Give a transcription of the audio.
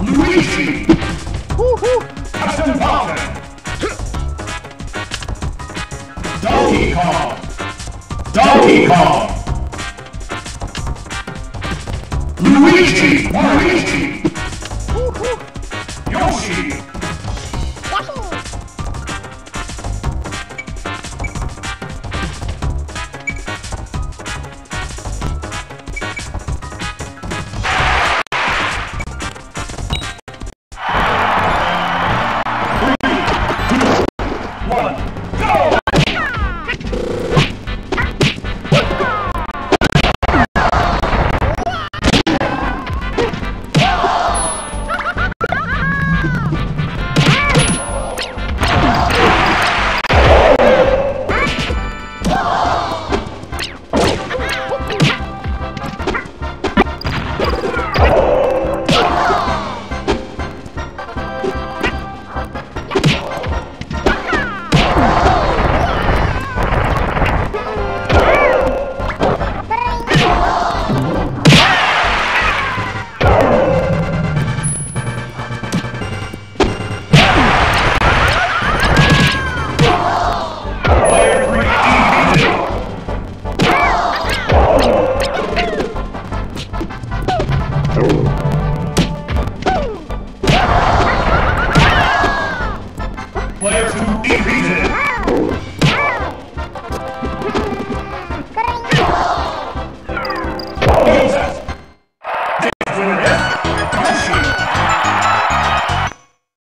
Luigi! Captain Falcon! Donkey Kong! Donkey Kong! Luigi! Luigi! Yoshi!